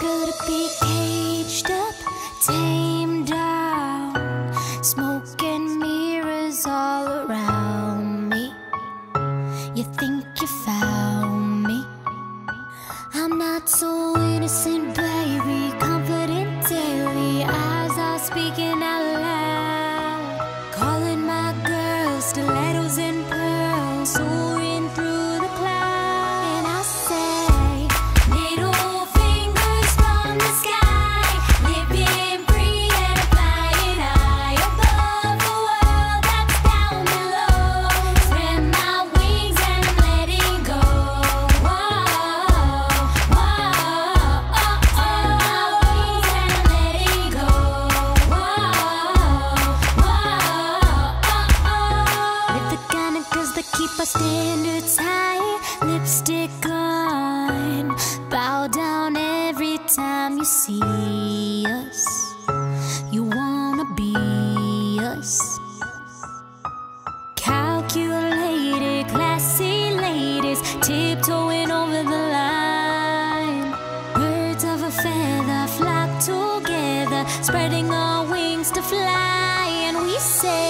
good to be caged up, tamed down, smoke and mirrors all around me. You think you found me? I'm not so innocent, baby. confident daily. Eyes are speaking out. Keep our standards high, lipstick on, bow down every time you see us. You wanna be us. Calculated, classy ladies tiptoeing over the line. Birds of a feather flock together, spreading our wings to fly. And we say,